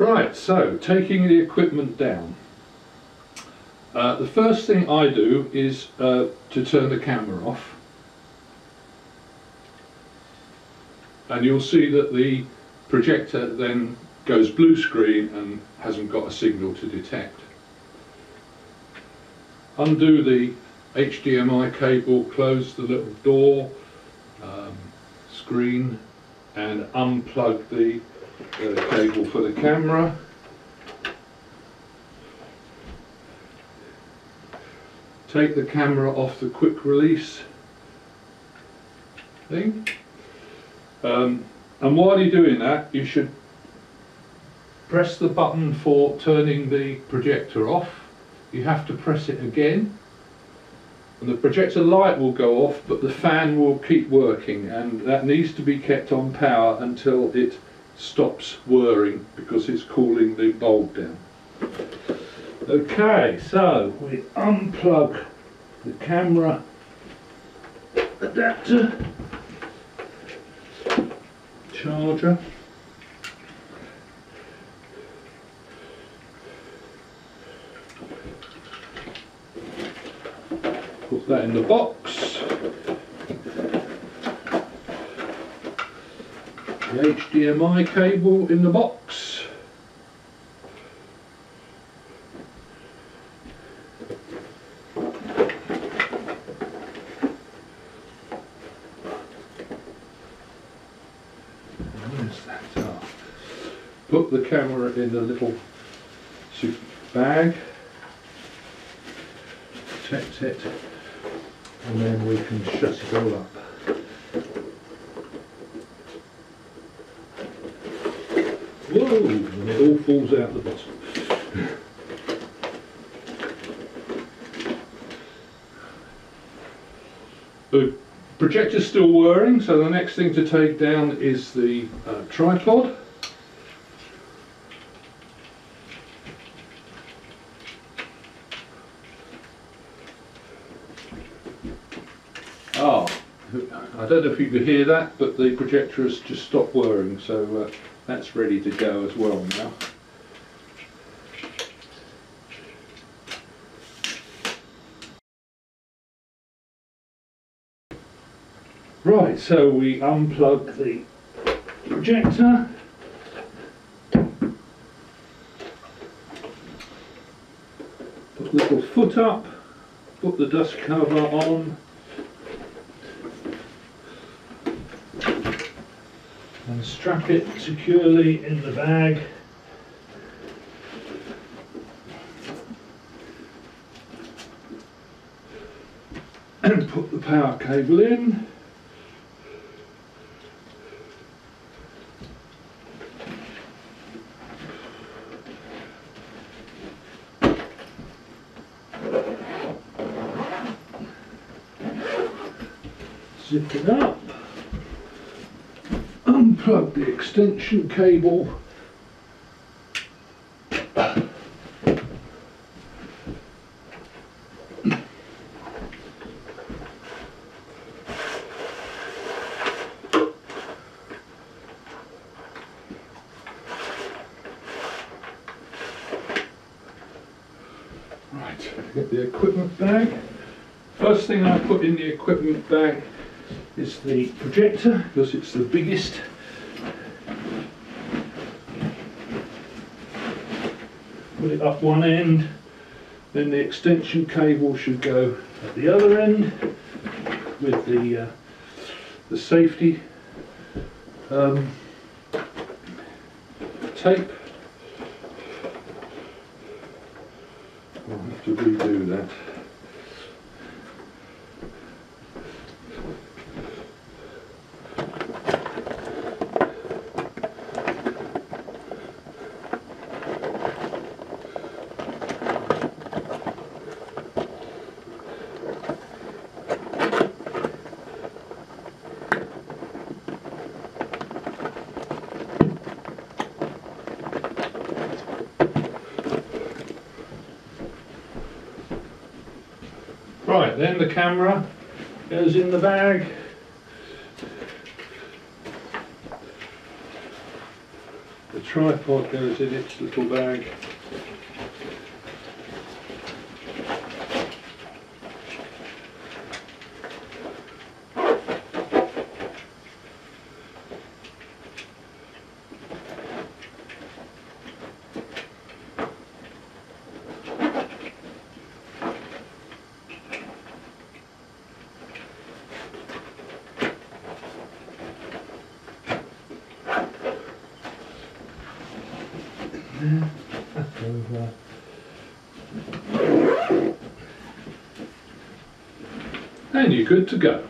Right, so taking the equipment down. Uh, the first thing I do is uh, to turn the camera off. And you'll see that the projector then goes blue screen and hasn't got a signal to detect. Undo the HDMI cable, close the little door, um, screen and unplug the uh, cable for the camera. Take the camera off the quick release thing. Um, and while you're doing that, you should press the button for turning the projector off. You have to press it again and the projector light will go off but the fan will keep working and that needs to be kept on power until it stops whirring because it's cooling the bulb down. Okay, so we unplug the camera adapter charger put that in the box the HDMI cable in the box? Ah. Put the camera in the little bag protect it and then we can shut it all up. Whoa! And it all falls out the bottom. The projector's still whirring, so the next thing to take down is the uh, tripod. Ah, I don't know if you could hear that, but the projector has just stopped whirring, so uh, that's ready to go as well now. Right, so we unplug the projector. Put the little foot up, put the dust cover on. Strap it securely in the bag. And put the power cable in. Zip it up. Unplug the extension cable. Right, get the equipment bag. First thing I put in the equipment bag is the projector because it's the biggest. Put it up one end, then the extension cable should go at the other end with the uh, the safety um, tape. I'll have to redo that. Right, then the camera goes in the bag. The tripod goes in its little bag. And you're good to go.